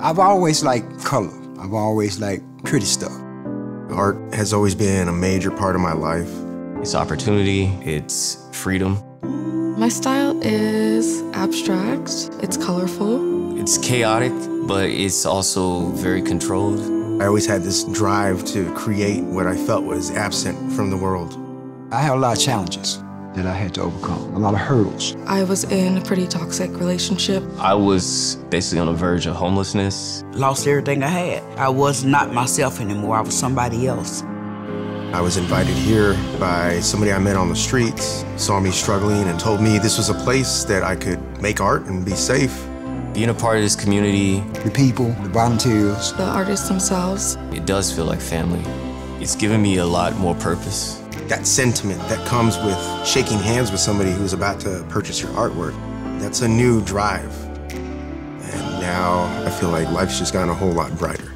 I've always liked color. I've always liked pretty stuff. Art has always been a major part of my life. It's opportunity, it's freedom. My style is abstract, it's colorful. It's chaotic, but it's also very controlled. I always had this drive to create what I felt was absent from the world. I had a lot of challenges that I had to overcome, a lot of hurdles. I was in a pretty toxic relationship. I was basically on the verge of homelessness. Lost everything I had. I was not myself anymore, I was somebody else. I was invited here by somebody I met on the streets, saw me struggling, and told me this was a place that I could make art and be safe. Being a part of this community, The people, the volunteers, The artists themselves. it does feel like family. It's given me a lot more purpose. That sentiment that comes with shaking hands with somebody who's about to purchase your artwork, that's a new drive. And now I feel like life's just gotten a whole lot brighter.